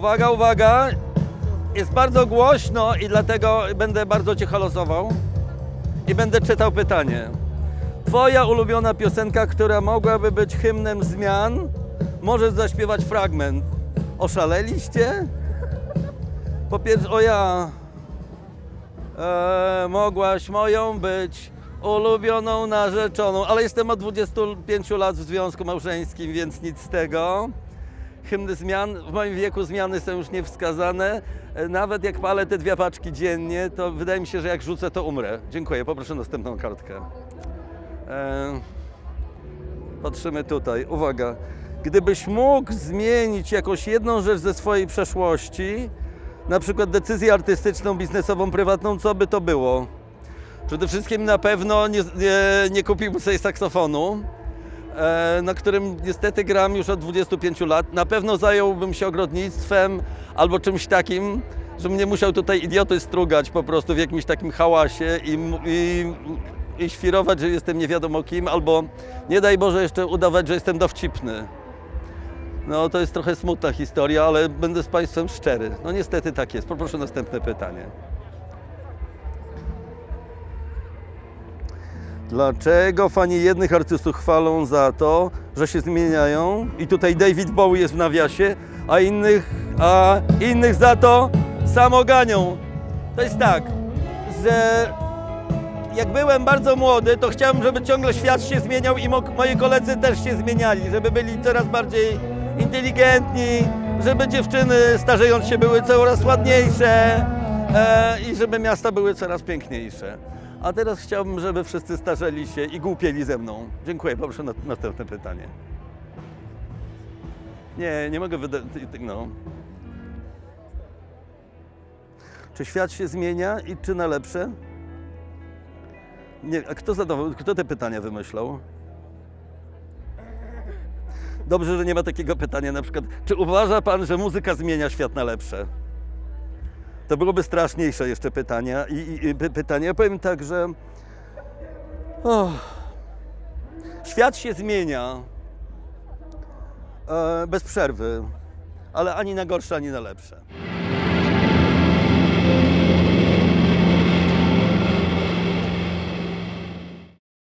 Uwaga, uwaga. Jest bardzo głośno i dlatego będę bardzo cię halosował i będę czytał pytanie. Twoja ulubiona piosenka, która mogłaby być hymnem zmian, możesz zaśpiewać fragment. Oszaleliście? Po pierwsze, o ja, e, mogłaś moją być ulubioną narzeczoną, ale jestem od 25 lat w związku małżeńskim, więc nic z tego. Hymny zmian, w moim wieku zmiany są już niewskazane. E, Nawet jak palę te dwie paczki dziennie, to wydaje mi się, że jak rzucę, to umrę. Dziękuję, poproszę następną kartkę. E, patrzymy tutaj, uwaga. Gdybyś mógł zmienić jakąś jedną rzecz ze swojej przeszłości, na przykład decyzję artystyczną, biznesową, prywatną, co by to było? Przede wszystkim na pewno nie, nie, nie kupiłbym sobie saksofonu, na którym niestety gram już od 25 lat. Na pewno zająłbym się ogrodnictwem albo czymś takim, żebym nie musiał tutaj idioty strugać po prostu w jakimś takim hałasie i, i, i świrować, że jestem nie wiadomo kim, albo nie daj Boże jeszcze udawać, że jestem dowcipny. No to jest trochę smutna historia, ale będę z Państwem szczery. No niestety tak jest. Poproszę następne pytanie. Dlaczego fani jednych artystów chwalą za to, że się zmieniają? I tutaj David Bowie jest w nawiasie, a innych, a innych za to samoganią. To jest tak, że jak byłem bardzo młody, to chciałem, żeby ciągle świat się zmieniał i mo- moi koledzy też się zmieniali, żeby byli coraz bardziej inteligentni, żeby dziewczyny starzejąc się były coraz ładniejsze e, i żeby miasta były coraz piękniejsze. A teraz chciałbym, żeby wszyscy starzeli się i głupieli ze mną. Dziękuję, proszę na następne pytanie. Nie, nie mogę wydać. No. Czy świat się zmienia i czy na lepsze? Nie, a kto zadawał, kto te pytania wymyślał? Dobrze, że nie ma takiego pytania na przykład, czy uważa pan, że muzyka zmienia świat na lepsze? To byłoby straszniejsze jeszcze pytania. I, i, i py- pytanie, ja powiem tak, że oh, świat się zmienia e, bez przerwy, ale ani na gorsze, ani na lepsze.